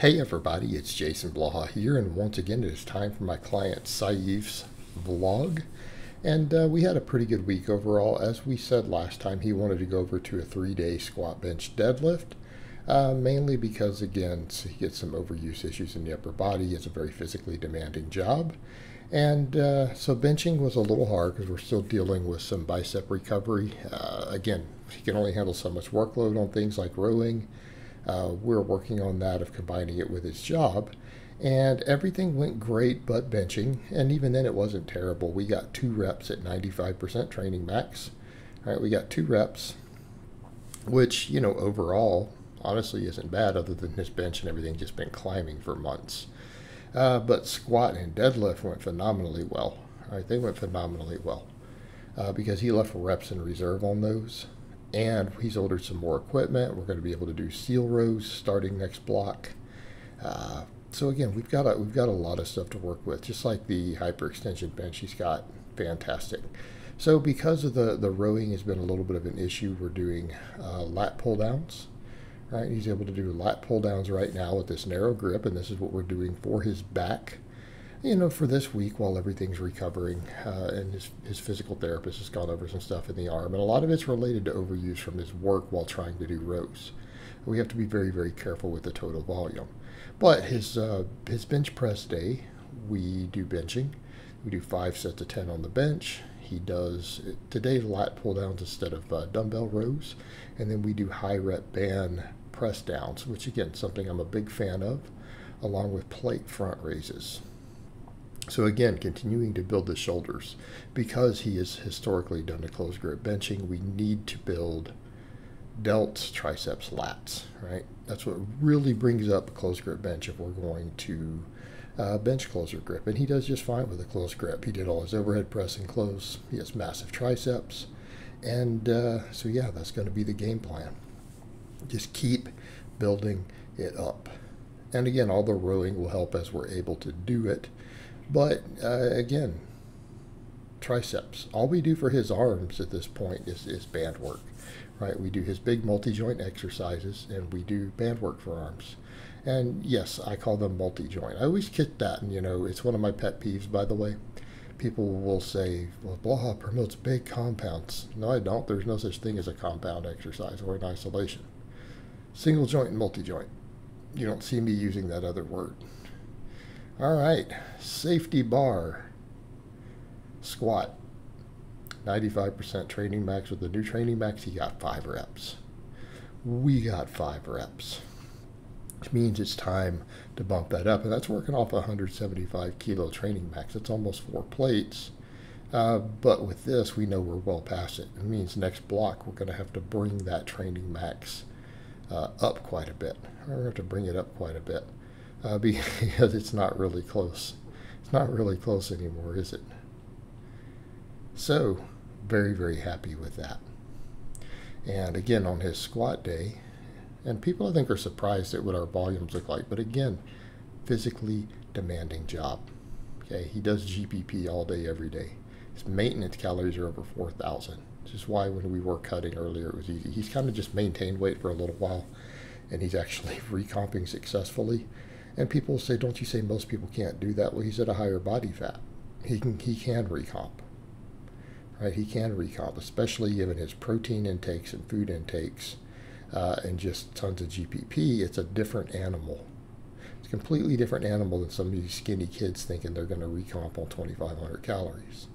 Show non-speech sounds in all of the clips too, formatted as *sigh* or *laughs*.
Hey everybody, it's Jason Blaha here, and once again it is time for my client Saif's vlog. And uh, we had a pretty good week overall. As we said last time, he wanted to go over to a three-day squat bench deadlift, uh, mainly because, again, he gets some overuse issues in the upper body. It's a very physically demanding job. And uh, so benching was a little hard because we're still dealing with some bicep recovery. Uh, again, he can only handle so much workload on things like rowing uh, we're working on that of combining it with his job. And everything went great but benching. And even then, it wasn't terrible. We got two reps at 95% training max. All right, we got two reps, which, you know, overall, honestly isn't bad other than his bench and everything just been climbing for months. Uh, but squat and deadlift went phenomenally well. All right, they went phenomenally well uh, because he left reps in reserve on those and he's ordered some more equipment. We're going to be able to do seal rows starting next block. Uh, so again, we've got a, we've got a lot of stuff to work with, just like the hyperextension bench he's got. Fantastic. So because of the, the rowing has been a little bit of an issue, we're doing uh, lat pull downs. Right, he's able to do lat pull downs right now with this narrow grip, and this is what we're doing for his back you know, for this week while everything's recovering, uh, and his, his physical therapist has gone over some stuff in the arm, and a lot of it's related to overuse from his work while trying to do rows. We have to be very, very careful with the total volume. But his uh, his bench press day, we do benching. We do five sets of 10 on the bench. He does today lat pull downs instead of uh, dumbbell rows, and then we do high rep band press downs, which again something I'm a big fan of, along with plate front raises. So again, continuing to build the shoulders. Because he has historically done a closed grip benching, we need to build delts, triceps, lats, right? That's what really brings up closed grip bench if we're going to uh, bench closer grip. And he does just fine with a closed grip. He did all his overhead press and close. He has massive triceps. And uh, so, yeah, that's going to be the game plan. Just keep building it up. And again, all the rowing will help as we're able to do it. But uh, again, triceps. All we do for his arms at this point is, is band work, right? We do his big multi-joint exercises and we do band work for arms. And yes, I call them multi-joint. I always kid that, and you know, it's one of my pet peeves, by the way. People will say, well, Blaha promotes big compounds. No, I don't. There's no such thing as a compound exercise or an isolation. Single joint and multi-joint. You don't see me using that other word. All right, safety bar, squat, 95% training max. With the new training max, he got five reps. We got five reps, which means it's time to bump that up. And that's working off a 175 kilo training max. It's almost four plates. Uh, but with this, we know we're well past it. It means next block, we're going to have to bring that training max uh, up quite a bit. We're going to have to bring it up quite a bit uh, *laughs* because it's not really close. It's not really close anymore, is it? So, very, very happy with that. And again, on his squat day, and people I think are surprised at what our volumes look like, but again, physically demanding job. Okay, he does GPP all day, every day. His maintenance calories are over 4,000. Which is why when we were cutting earlier, it was easy. He's kind of just maintained weight for a little while, and he's actually *laughs* recomping successfully. And people say, don't you say most people can't do that? Well, he's at a higher body fat. He can, he can recomp. Right? He can recomp, especially given his protein intakes and food intakes uh, and just tons of GPP. It's a different animal. It's a completely different animal than some of these skinny kids thinking they're going to recomp on 2,500 calories.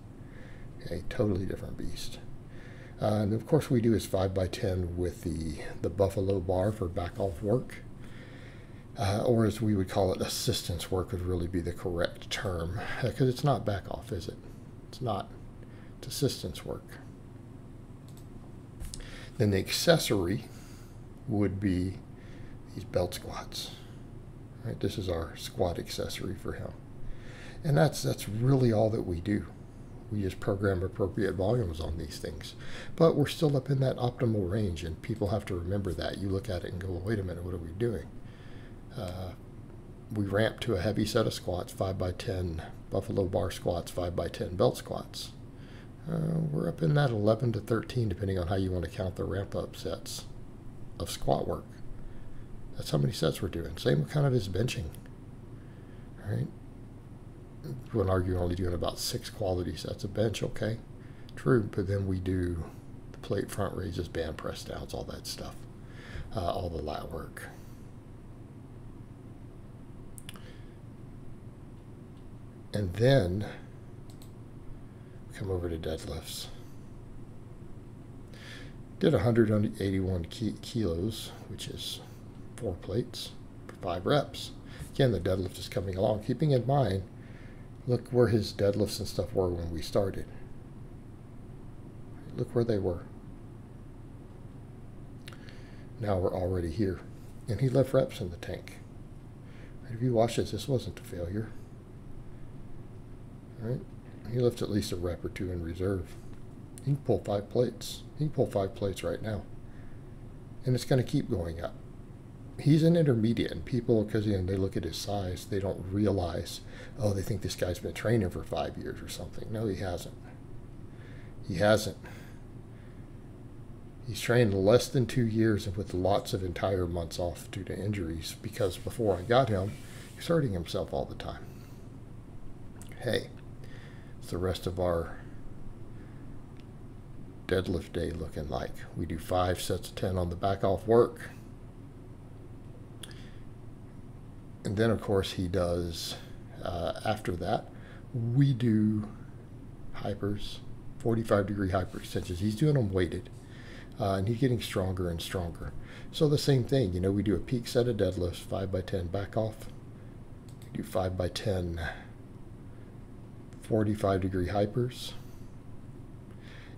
Okay, totally different beast. Uh, and of course, we do his 5 by 10 with the, the buffalo bar for back off work uh, or as we would call it, assistance work would really be the correct term, because it's not back off, is it? It's not. It's assistance work. Then the accessory would be these belt squats. Right? This is our squat accessory for him. And that's that's really all that we do. We just program appropriate volumes on these things. But we're still up in that optimal range, and people have to remember that. You look at it and go, well, wait a minute, what are we doing? Uh, we ramp to a heavy set of squats, 5 by 10 buffalo bar squats, 5 by 10 belt squats. Uh, we're up in that 11 to 13, depending on how you want to count the ramp up sets of squat work. That's how many sets we're doing. Same kind of as benching. Right. One argue only doing about six quality sets of bench, okay. True, but then we do the plate front raises, band press downs, all that stuff. Uh, all the lat work. And then come over to deadlifts. Did 181 kilos, which is four plates for five reps. Again, the deadlift is coming along. Keeping in mind, look where his deadlifts and stuff were when we started. Look where they were. Now we're already here. And he left reps in the tank. If you watch this, this wasn't a failure. Right? He left at least a rep or two in reserve. He can pull five plates. He can pull five plates right now. And it's going to keep going up. He's an intermediate, and people, because you know, they look at his size, they don't realize, oh, they think this guy's been training for five years or something. No, he hasn't. He hasn't. He's trained less than two years and with lots of entire months off due to injuries because before I got him, he's hurting himself all the time. Hey, the rest of our deadlift day looking like? We do five sets of 10 on the back off work. And then, of course, he does, uh, after that, we do hypers, 45 degree hyper extensions. He's doing them weighted, uh, and he's getting stronger and stronger. So, the same thing, you know, we do a peak set of deadlifts, 5 by 10 back off. We do 5 by 10 45 degree hypers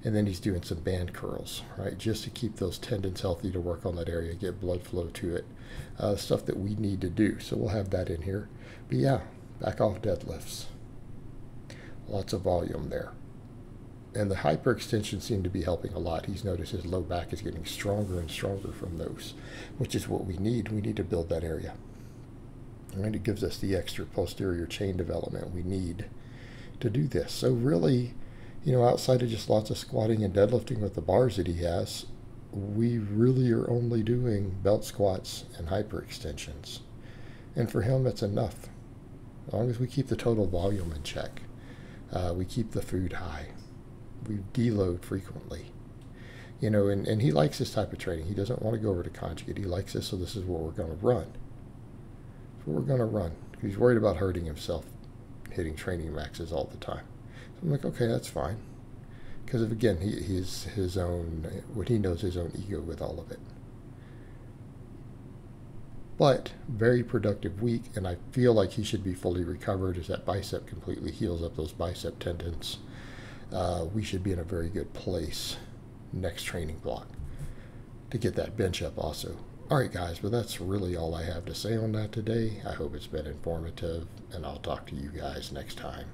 and then he's doing some band curls, right, just to keep those tendons healthy to work on that area, get blood flow to it, uh, stuff that we need to do. So we'll have that in here. But yeah, back off deadlifts. Lots of volume there. And the hyperextension seemed to be helping a lot. He's noticed his low back is getting stronger and stronger from those, which is what we need. We need to build that area. And it gives us the extra posterior chain development we need to do this. So really, you know, outside of just lots of squatting and deadlifting with the bars that he has, we really are only doing belt squats and hyperextensions. And for him, that's enough. As long as we keep the total volume in check, uh, we keep the food high, we deload frequently. You know, and, and he likes this type of training. He doesn't want to go over to conjugate. He likes this, so this is what we're going to run. That's what we're going to run. He's worried about hurting himself, hitting training maxes all the time. I'm like, okay, that's fine. Because again, he, he's his own, what he knows his own ego with all of it. But very productive week, and I feel like he should be fully recovered as that bicep completely heals up those bicep tendons. Uh, we should be in a very good place next training block to get that bench up also. All right, guys, but that's really all I have to say on that today. I hope it's been informative, and I'll talk to you guys next time.